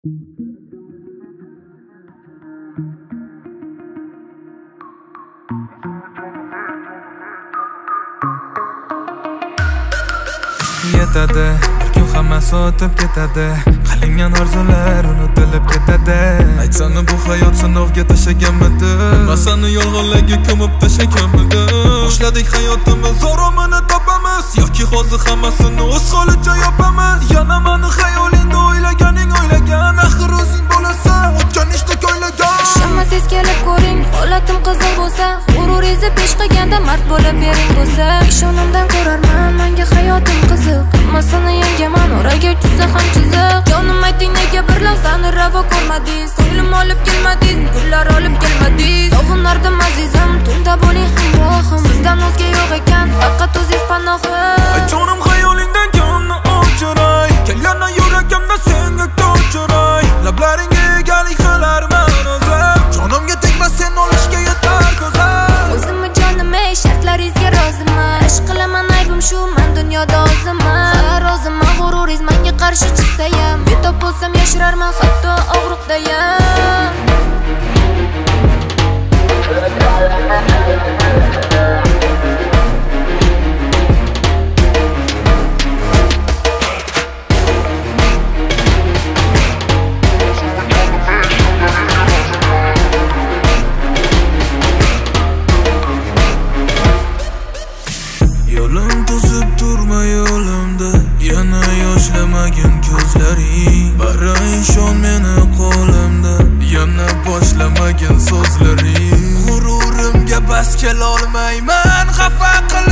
yetadi erku hammasi o'tib ketadi. Qilingan orzular unutilib ketadi. Aytsani bu hayot sinovga tashlaganmidi? Nimmasani yolg'onlarga ko'mib tashlaganmidi? Boshladik hayotimiz zo'rimini topamiz yoki hozir hammasini o'z holicha yopamiz. Yana mani qizil bo'lsa g'ururingizni pesh qilganda mard bo'lib bering bo'lsa. Ishonimdan ko'rarman menga hayotim qiziq. Hammasini ko'rsam yashirarman hatto og'riqdayam. Yo'lim to'sib turma yo'limda yana yoshlamagin ko'zlaring. aytmagin so'zlaring. G'ururimga bas kelolmayman xafa qil